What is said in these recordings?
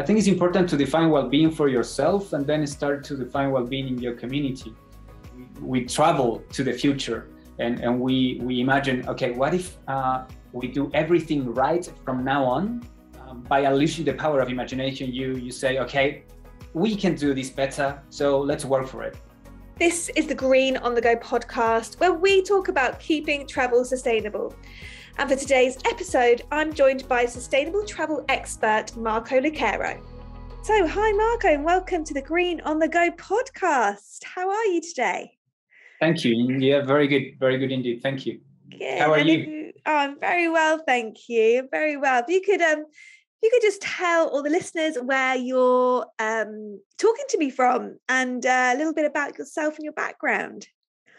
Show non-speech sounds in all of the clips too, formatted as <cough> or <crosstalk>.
I think it's important to define well-being for yourself and then start to define well-being in your community. We, travel to the future and, and we, we imagine, okay, what if uh, we do everything right from now on? Um, by unleashing the power of imagination, you, you say, okay, we can do this better, so let's work for it. This is the Green on the Go podcast, where we talk about keeping travel sustainable. And for today's episode, I'm joined by sustainable travel expert Marco Lucero. So, hi, Marco, and welcome to the Green on the Go podcast. How are you today? Thank you. Yeah, very good. Very good indeed. Thank you. Good. How are you? oh, I'm very well, thank you. Very well. If you could um you could just tell all the listeners where you're um, talking to me from and uh, a little bit about yourself and your background.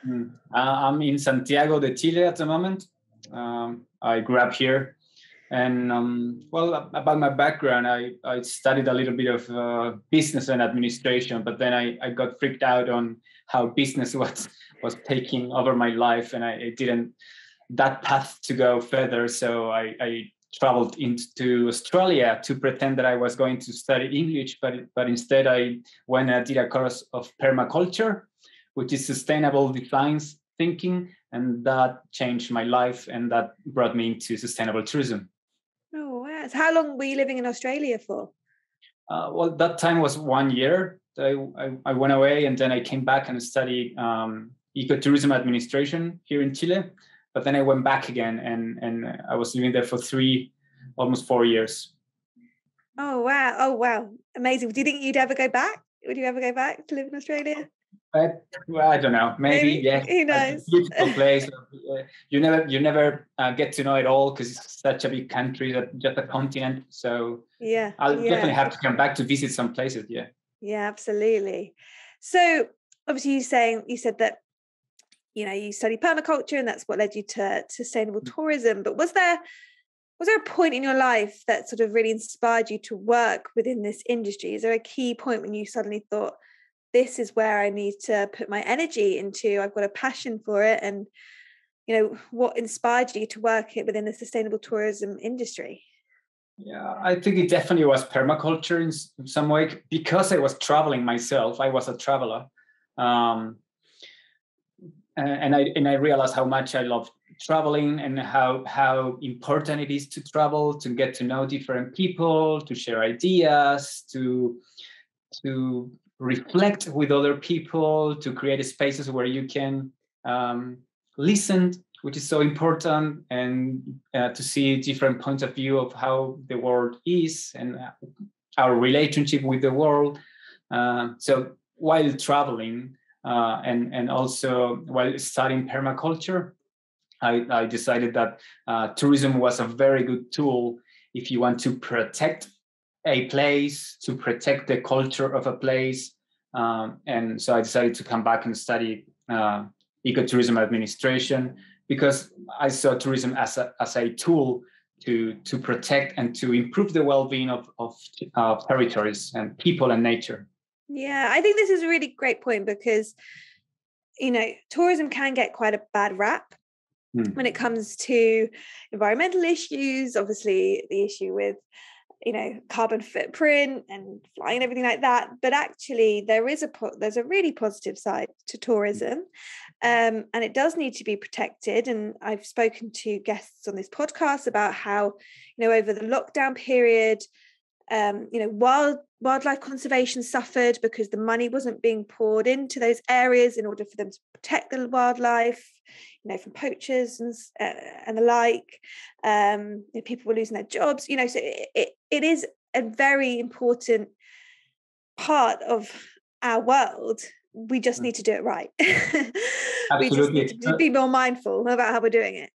Mm. Uh, I'm in Santiago de Chile at the moment. Um, I grew up here. And um, well, about my background, I, I studied a little bit of uh, business and administration, but then I, I got freaked out on how business <laughs> was was taking over my life, and I, I didn't that path to go further. So I, I traveled into Australia to pretend that I was going to study English, but but instead I went and did a course of permaculture, which is sustainable designs thinking, and that changed my life, and that brought me into sustainable tourism. Oh wow! So how long were you living in Australia for? Uh, well, that time was one year. I, I, I, went away and then I came back and studied um, ecotourism administration here in Chile but then I went back again and and I was living there for three, almost four years. Oh wow! Oh wow! Amazing. Do you think you'd ever go back? Would you ever go back to live in Australia? I, well, I don't know. Maybe, Maybe yeah. Who knows? beautiful <laughs> place. You never, you never uh, get to know it all because it's such a big country, that just a continent. So yeah, I'll yeah. definitely have to come back to visit some places. Yeah. Yeah, absolutely. So obviously, you saying you said that you know you study permaculture and that's what led you to, sustainable mm. tourism but was there was there a point in your life that sort of really inspired you to work within this industry is there a key point when you suddenly thought this is where i need to put my energy into i've got a passion for it and you know what inspired you to work it within the sustainable tourism industry? Yeah i think it definitely was permaculture in some way because i was traveling myself i was a traveler um, and I and I realized how much I love traveling and how how important it is to travel to get to know different people, to share ideas, to to reflect with other people, to create spaces where you can um, listen, which is so important, and uh, to see different points of view of how the world is and our relationship with the world. Uh, so while traveling, uh, and and also while studying permaculture, I, I decided that uh, tourism was a very good tool if you want to protect a place, to protect the culture of a place. Um, and so I decided to come back and study uh, ecotourism administration because I saw tourism as a, as a tool to, to protect and to improve the well-being of, of uh, territories and people and nature. Yeah, I think this is a really great point because, you know, tourism can get quite a bad rap mm. when it comes to environmental issues. Obviously, the issue with, you know, carbon footprint and flying and everything like that. But actually, there is a po- there's a really positive side to hmm. tourism, um, and it does need to be protected. And I've spoken to guests on this podcast about how, you know, over the lockdown period um, you know, wild wildlife conservation suffered because the money wasn't being poured into those areas in order for them to protect the wildlife, you know, from poachers and uh, and the like. Um, you know, people were losing their jobs. You know, so it, it, it is a very important part of our world. We just mm. need to do it right. <laughs> we just need to be more mindful about how we're doing it.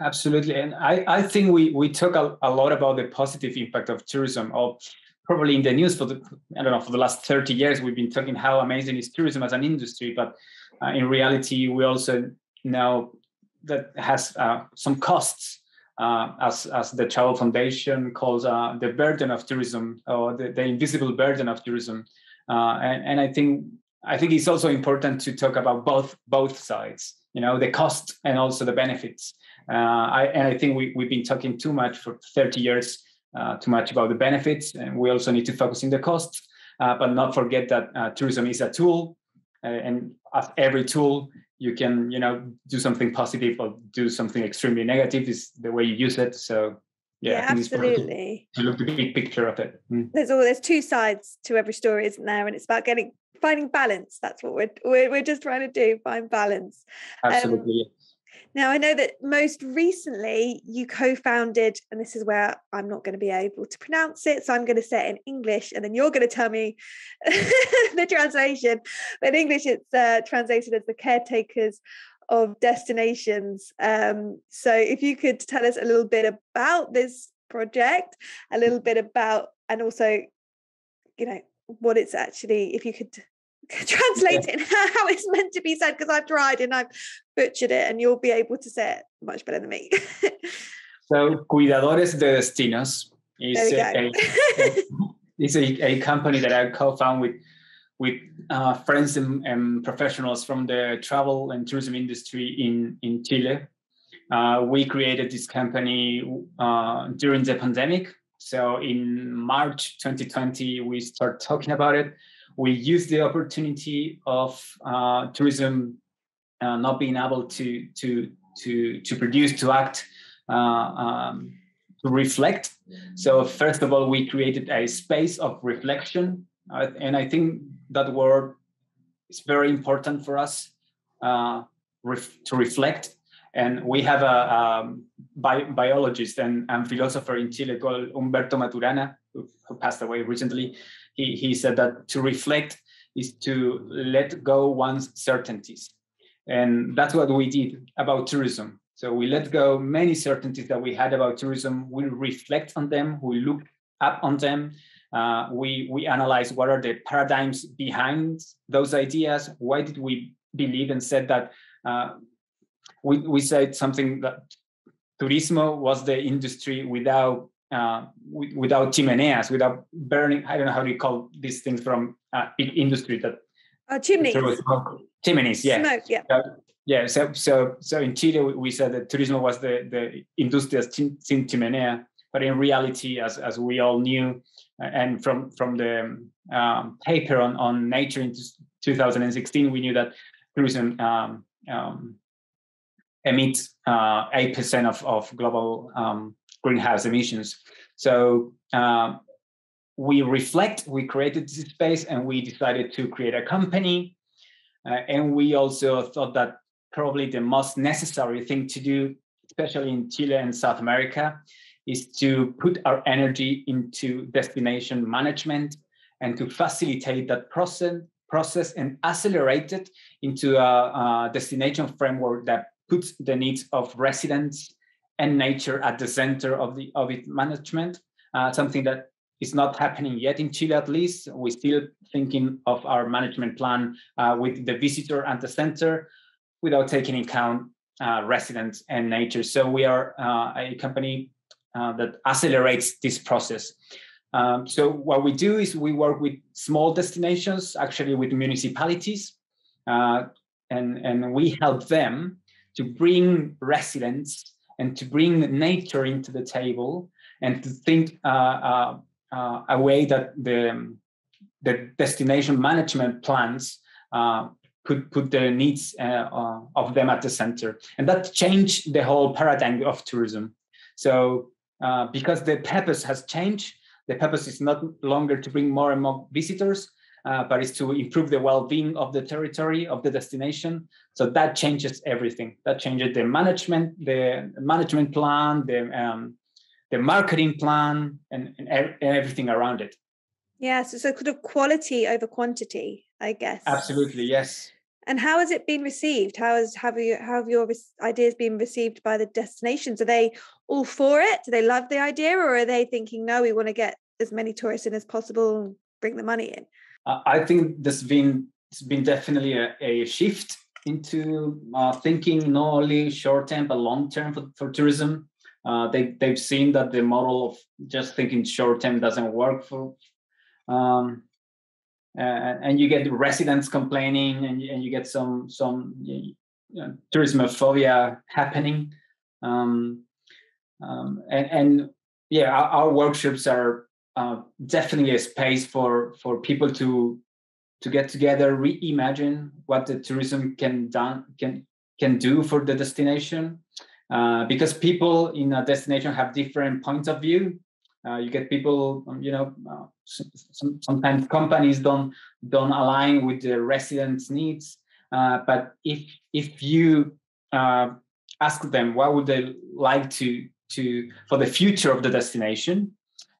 Absolutely. And I, I think we, we talk a, a lot about the positive impact of tourism. Or probably in the news for the, I don't know, for the last 30 years, we've been talking how amazing is tourism as an industry. But uh, in reality, we also know that has uh, some costs. Uh, as, as the Travel Foundation calls uh, the burden of tourism or the, the invisible burden of tourism. Uh, and, and I think I think it's also important to talk about both both sides, you know, the cost and also the benefits. Uh, I, and I think we, we've been talking too much for 30 years uh, too much about the benefits, and we also need to focus in the costs, uh, but not forget that tourism is a tool, and as every tool, you can you know do something positive or do something extremely negative is the way you use it. So yeah, yeah absolutely. To look the big picture of it. Mm. There's all there's two sides to every story, isn't there? And it's about getting finding balance. That's what we're we're, we're just trying to do, find balance. Absolutely. Um, now, I know that most recently you co founded, and this is where I'm not going to be able to pronounce it. So I'm going to say it in English, and then you're going to tell me <laughs> the translation. But in English, it's uh, translated as the caretakers of destinations. Um, so if you could tell us a little bit about this project, a little bit about, and also, you know, what it's actually, if you could <laughs> translate it <laughs> how it's meant to be said because I've tried and I've butchered it and you'll be able to say it much better than me. <laughs> so Cuidadores de Destinos is, a, a, is a, a, company that I co-found with with uh, friends and, and, professionals from the travel and tourism industry in, in Chile. Uh, we created this company uh, during the pandemic. So in March 2020, we started talking about it we use the opportunity of uh, tourism uh, not being able to to to to produce to act uh, um, to reflect. So first of all we created a space of reflection. And i think that word is very important for us uh, ref- to reflect. And we have a, um, bi- biologist and, and philosopher in chile called humberto maturana who passed away recently he, he said that to reflect is to let go one's certainties. And that's what we did about tourism. So we let go many certainties that we had about tourism. We reflect on them. We look up on them. Uh, we we analyze what are the paradigms behind those ideas. Why did we believe and said that? Uh, we we said something that turismo was the industry without uh, without chimeneas, without burning. I don't know how do you call these things from uh, big industry that uh, chimneys. Chimneys, yeah. Smoke, yeah. Uh, yeah. So so so in Chile we, we said that tourism was the the industria sin chimenea, but in reality, as as we all knew, uh, and from from the um, paper on on Nature in 2016, we knew that tourism um, um, emits uh, eight percent of of global um, greenhouse emissions. So um, we reflect, we created this space and we decided to create a company. Uh, and we also thought that probably the most necessary thing to do, especially in Chile and South America, is to put our energy into destination management and to facilitate that process, process and accelerate it into a, a destination framework that puts the needs of residents and nature at the center of the of its management. Uh, something that is not happening yet in Chile, at least. We're still thinking of our management plan uh, with the visitor at the center, without taking into account uh, residents and nature. So we are uh, a company uh, that accelerates this process. Um, so what we do is we work with small destinations, actually with municipalities, uh, and and we help them to bring residents and to bring nature into the table and to think uh, uh, uh, a way that the, the destination management plans uh, could put the needs uh, uh, of them at the center. And that changed the whole paradigm of tourism. So because the purpose has changed, the purpose is not longer to bring more and more visitors, uh, but it's to improve the well-being of the territory of the destination. So that changes everything. That changes the management, the management plan, the um, the marketing plan, and, and, everything around it. Yeah, so, so kind of quality over quantity, I guess. Absolutely, yes. And how has it been received? How has have you how have your ideas been received by the destinations? Are they all for it? Do they love the idea, or are they thinking, no, we want to get as many tourists in as possible and bring the money in? I think there's been it's been definitely a, a shift into uh, thinking not only short term but long term for, for tourism. Uh, they they've seen that the model of just thinking short term doesn't work for, um, and, and you get residents complaining, and, and you get some some you know, tourism phobia happening, um, um, and, and yeah, our, our workshops are uh, definitely a space for for people to to get together, reimagine what the tourism can done can can do for the destination, uh, because people in a destination have different points of view. Uh, you get people, um, you know, uh, some, sometimes companies don't don't align with the residents' needs. Uh, but if if you uh, ask them what would they like to to for the future of the destination,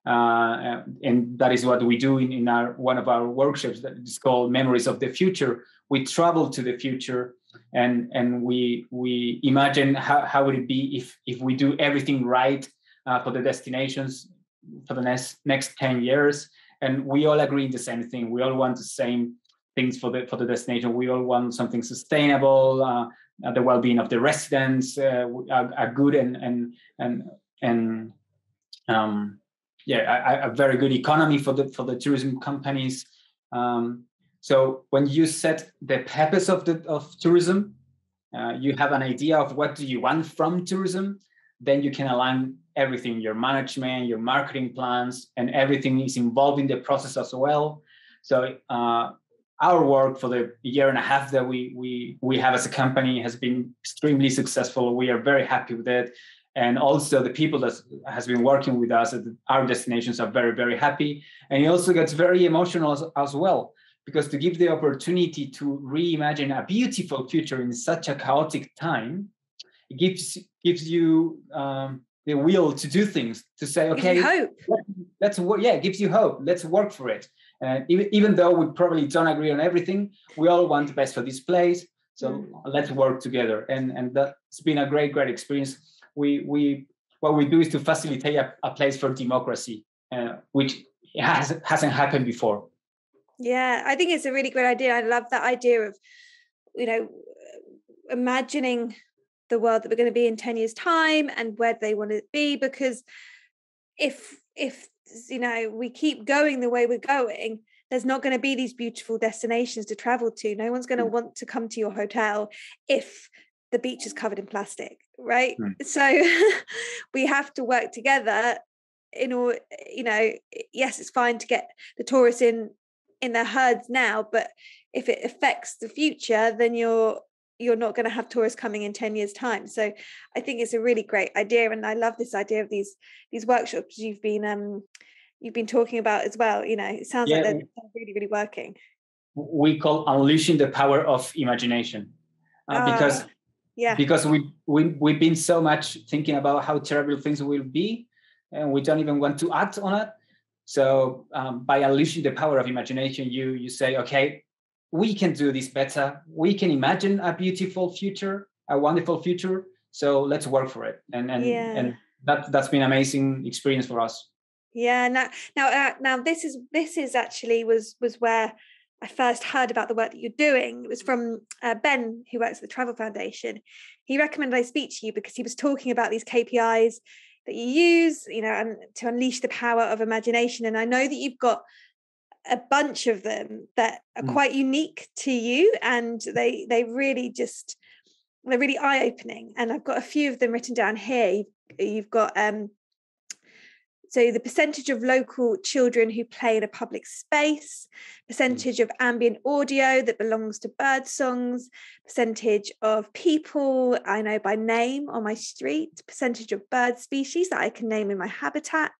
uh, and that is what we do in, in our one of our workshops that is called Memories of the Future. We travel to the future and and we we imagine how, how would it be if if we do everything right uh, for the destinations for the next next 10 years. And we all agree in the same thing. We all want the same things for the for the destination. We all want something sustainable uh, uh the well-being of the residents uh, are, good and and and and um, yeah a, a, very good economy for the for the tourism companies um, so when you set the purpose of the of tourism, uh, you have an idea of what do you want from tourism. Then you can align everything, your management, your marketing plans, and everything is involved in the process as well. So uh, our work for the year and a half that we we we have as a company has been extremely successful. We are very happy with it and also the people that has been working with us at our destinations are very very happy. And it also gets very emotional as, as well because to give the opportunity to reimagine a beautiful future in such a chaotic time it gives gives you um, the will to do things to say okay hope. let's work yeah it gives you hope. Let's work for it. Uh, even, even though we probably don't agree on everything we all want the best for this place. So mm. let's work together. And and that's been a great great experience we we what we do is to facilitate a, a place for democracy uh, which has, hasn't happened before yeah, I think it's a really great idea. I love that idea of, you know, imagining the world that we're going to be in 10 years time and where they want to be because if if you know we keep going the way we're going there's not going to be these beautiful destinations to travel to no one's going to mm. want to come to your hotel if the beach is covered in plastic right mm. so <laughs> we have to work together in all you know yes it's fine to get the tourists in in their herds now but if it affects the future then you're you're not going to have tourists coming in 10 years time so i think it's a really great idea and i love this idea of these these workshops you've been um you've been talking about as well you know it sounds yeah. like they're really really working we call unleashing the power of imagination uh, because yeah because we, we we've been so much thinking about how terrible things will be and we don't even want to act on it so um, by unleashing the power of imagination, you you say, okay, we can do this better. We can imagine a beautiful future, a wonderful future. So let's work for it. And and yeah. and that that's been amazing experience for us. Yeah. Now now uh, now this is this is actually was was where I first heard about the work that you're doing. It was from uh, Ben, who works at the Travel Foundation. He recommended I speak to you because he was talking about these KPIs that you use, you know, and to unleash the power of imagination. And I know that you've got a bunch of them that are mm. quite unique to you and they they really just they're really eye-opening and i've got a few of them written down here you've got um so the percentage of local children who play in a public space, mm. percentage of ambient audio that belongs to bird songs, percentage of people I know by name on my street, percentage of bird species that I can name in my habitat,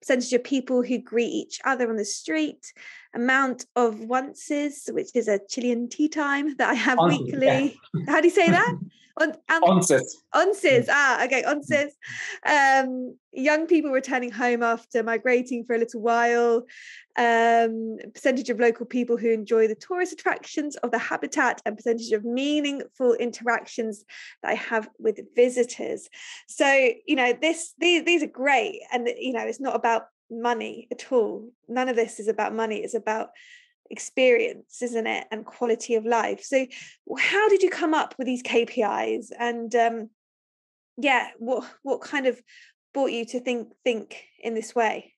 percentage of people who greet each other on the street, amount of onces, which is a Chilean tea time that I have weekly. Yeah. How do you say that? <laughs> On, onces. Onces. Ah, okay, onces. Um, young people returning home after migrating for a little while. Um, percentage of local people who enjoy the tourist attractions of the habitat, and percentage of meaningful interactions that I have with visitors. So you know, this these these are great, and you know, it's not about money at all. None of this is about money. It's about experience, isn't it? And quality of life. So, how did you come up with these KPIs? And um, yeah, what what kind of brought you to think think in this way?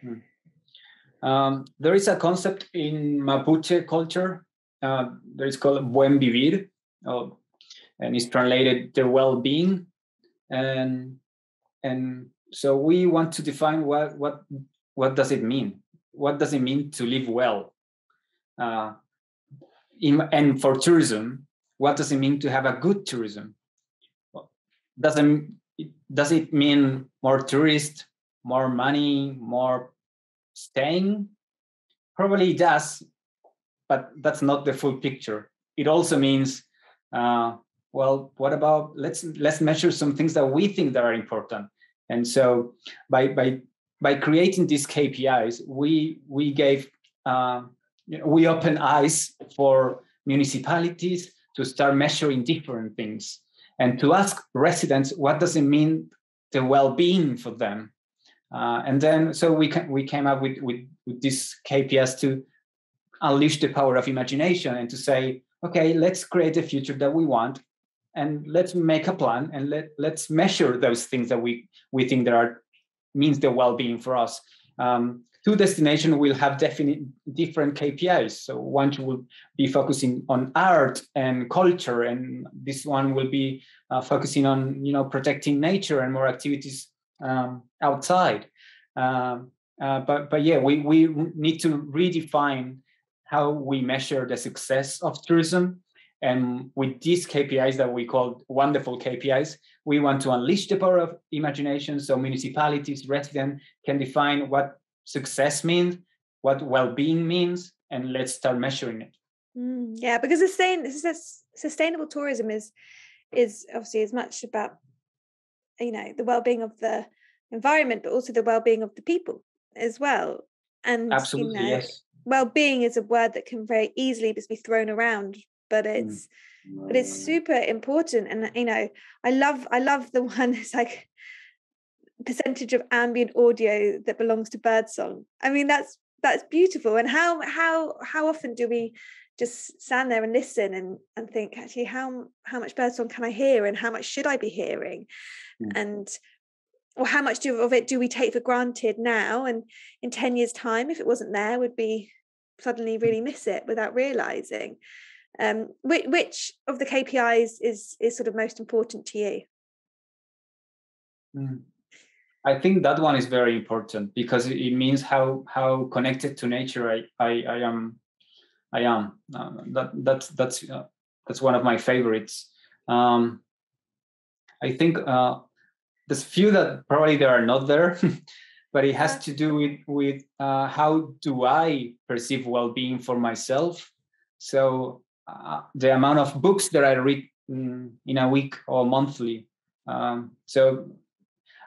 Hmm. Um, there is a concept in Mapuche culture. Uh, there is called buen vivir, oh, and it's translated the well-being. And and so we want to define what what what does it mean? What does it mean to live well? Uh, in, and for tourism, what does it mean to have a good tourism? Doesn't does it mean more tourists, more money, more staying? Probably it does, but that's not the full picture. It also means, uh, well, what about let's let's measure some things that we think that are important. And so by by by creating these KPIs, we we gave uh, we open eyes for municipalities to start measuring different things and to ask residents what does it mean the well-being for them? Uh, and then so we can, we came up with, with with these KPIs to unleash the power of imagination and to say okay let's create a future that we want and let's make a plan and let let's measure those things that we we think that are means the well-being for us um, two destinations will have definite different KPIs. So one will be focusing on art and culture, and this one will be uh, focusing on you know protecting nature and more activities um, outside. Um, uh, but but yeah, we we need to redefine how we measure the success of tourism. And with these KPIs that we call wonderful KPIs, we want to unleash the power of imagination so municipalities, residents can define what success means, what well-being means, and let's start measuring it. Mm, yeah, because sustain, sustainable tourism is is obviously as much about you know the well-being of the environment, but also the well-being of the people as well. And absolutely, you know, yes. Well-being is a word that can very easily just be thrown around, but mm. it's mm. but it's super important. And you know, I love I love the <laughs> one that's like percentage of ambient audio that belongs to birdsong. I mean, that's that's beautiful. And how how how often do we just stand there and listen and and think actually how how much birdsong can I hear and how much should I be hearing, mm. and or how much do, of it do we take for granted now and in 10 years time if it wasn't there would be suddenly really miss it without realizing um, which, which of the kpis is is sort of most important to you mm. I think that one is very important because it means how how connected to nature I I, I am I am. Uh, that that's that's uh, that's one of my favorites. Um, I think uh, there's few that probably there are not there, <laughs> but it has to do with with uh, how do I perceive well-being for myself. So uh, the amount of books that I read mm, in a week or monthly. Um, so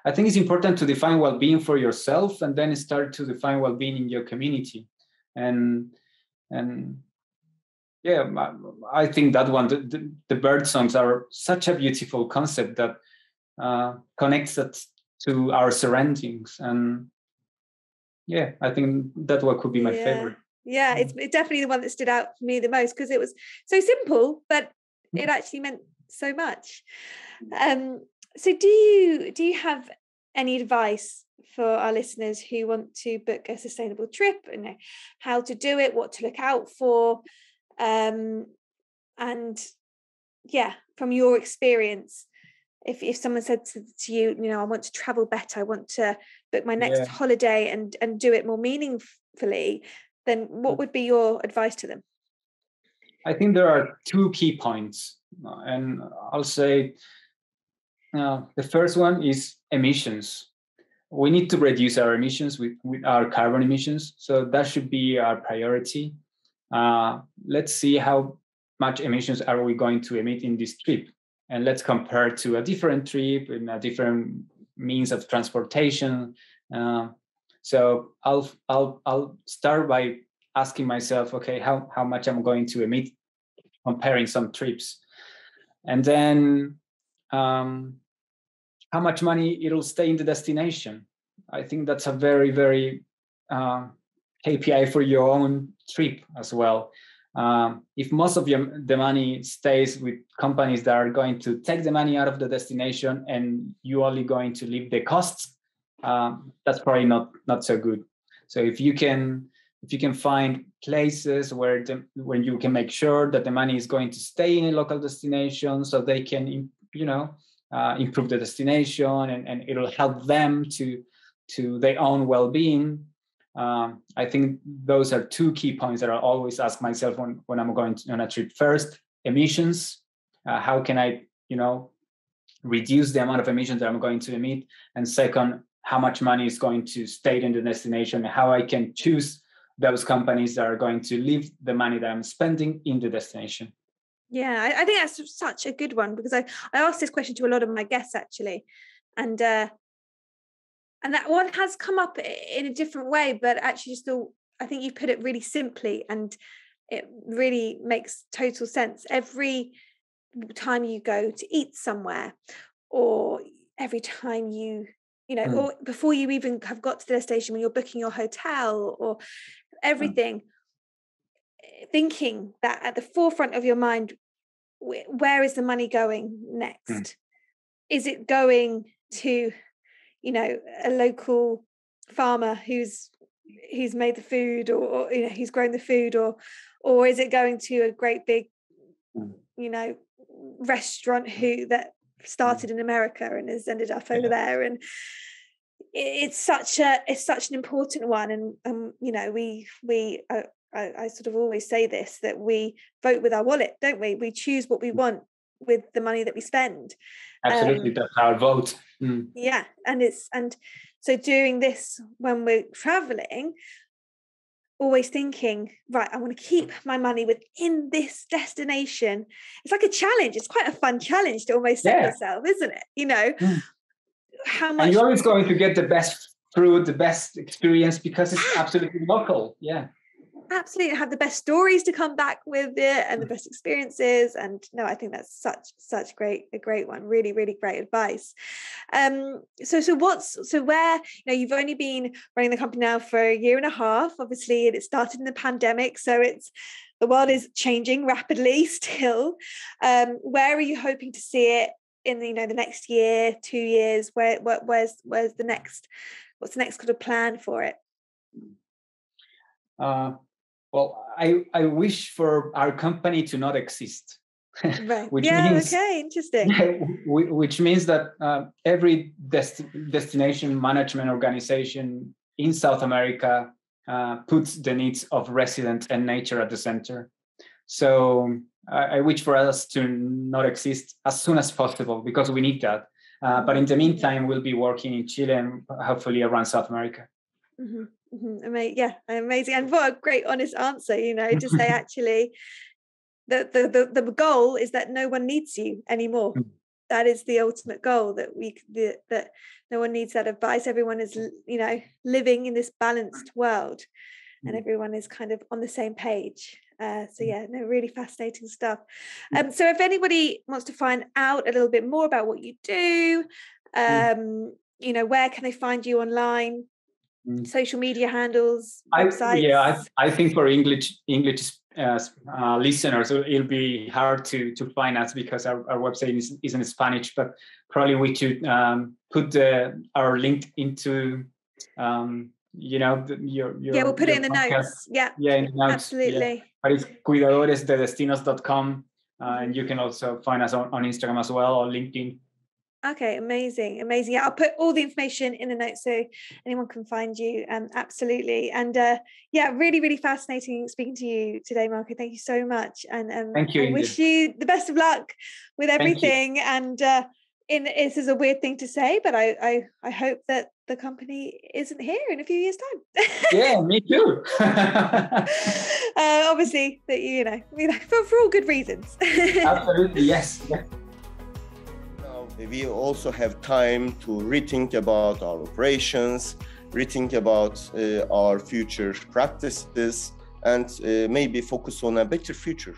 I think it's important to define well-being for yourself and then start to define well-being in your community. And and yeah, I think that one, the, the, the bird songs are such a beautiful concept that uh, connects us to our surroundings. And yeah, I think that one could be my yeah. favorite. Yeah, it's, it's definitely the one that stood out for me the most because it was so simple, but it actually meant so much. Um, so do you do you have any advice for our listeners who want to book a sustainable trip and how to do it what to look out for um, and yeah from your experience if if someone said to, to, you you know i want to travel better i want to book my next yeah. holiday and and do it more meaningfully then what mm. would be your advice to them i think there are two key points uh, and i'll say uh, the first one is emissions. We need to reduce our emissions with, with our carbon emissions. So that should be our priority. Uh, let's see how much emissions are we going to emit in this trip. And let's compare to a different trip in a different means of transportation. Uh, so I'll I'll I'll start by asking myself, okay, how how much I'm going to emit comparing some trips, and then um, how much money it'll stay in the destination. I think that's a very, very uh, KPI for your own trip as well. Um, if most of your the money stays with companies that are going to take the money out of the destination and you only going to leave the costs, um, that's probably not not so good. So if you can if you can find places where the, when you can make sure that the money is going to stay in a local destination, so they can you know uh, improve the destination and, and it'll help them to to their own well-being um, i think those are two key points that i always ask myself when, when i'm going to, on a trip. First emissions. Uh, how can i you know reduce the amount of emissions that i'm going to emit? And second how much money is going to stay in the destination and how i can choose those companies that are going to leave the money that i'm spending in the destination yeah, I, I, think that's such a good one because I, I asked this question to a lot of my guests actually, and uh, and that one has come up in a different way, but actually still I think you put it really simply and it really makes total sense. Every time you go to eat somewhere, or every time you you know, mm. or before you even have got to the destination when you're booking your hotel or mm. everything. Mm thinking that at the forefront of your mind where is the money going hmm. next mm. is it going to you know a local farmer who's who's made the food or, or you know who's grown the food or or is it going to a great big mm. you know restaurant who that. Started in america and has ended up over yeah. there and it's such a it's such an important one and um you know we we I, I, sort of always say this that we vote with our wallet, don't we? We choose what we mm. want with the money that we spend. Absolutely, um, that's our vote. Mm. Yeah, and it's and so doing this when we're traveling, always thinking, right, I want to keep my money within this destination. It's like a challenge. It's quite a fun challenge to almost set yeah. yourself, isn't it? You know, mm. how much? And you're always going to get the best through the best experience because it's absolutely local. Yeah absolutely have the best stories to come back with it and the mm. best experiences and no i think that's such such great a great one really really great advice. Um so so what's so where you know you've only been running the company now for a year and a half obviously and it started in the pandemic so it's the world is changing rapidly <laughs> still. Um where are you hoping to see it in you know the next year two years? Where, where where's where's the next what's the next kind of plan for it? Uh, well, I, I wish for our company to not exist. Right. <laughs> which yeah, means, okay, interesting. <laughs> which means that uh, every dest- destination management organization in South America uh, puts the needs of residents and nature at the center. So I, I, wish for us to not exist as soon as possible because we need that. Uh, but in the meantime, we'll be working in Chile and hopefully around South America. Mm-hmm. Mm-hmm. Amazing. Yeah, amazing. And what a great honest answer, you know, to say <laughs> actually the, the the the goal is that no one needs you anymore. Mm. That is the ultimate goal that we the, that no one needs that advice. Everyone is you know living in this balanced world, and mm. everyone is kind of on the same page. Uh, so mm. yeah, no, really fascinating stuff. Um, so if anybody wants to find out a little bit more about what you do, um, you know, where can they find you online? Mm. social media handles, websites? I, yeah, I, I, think for English English uh, uh, listeners, it'll be hard to to find us because our, our website is, is in Spanish. But probably we should um, put the, our link into um, you know the, your, your yeah we'll put it in the podcast. notes yeah yeah in the notes absolutely yeah. but it's cuidadoresdedestinos.com uh, and you can also find us on, on instagram as well or linkedin Okay, amazing, amazing. Yeah, I'll put all the information in the notes so anyone can find you. Um, absolutely, and uh, yeah, really, really fascinating speaking to you today, Marco. Thank you so much, and um, thank you. I wish you the best of luck with everything. And uh, in this is a weird thing to say, but I, I, I hope that the company isn't here in a few years' time. yeah, me <laughs> too. uh, obviously, that you know, for, for all good reasons. <laughs> Absolutely, yes. yes we also have time to rethink about our operations, rethink about uh, our future practices, and uh, maybe focus on a better future.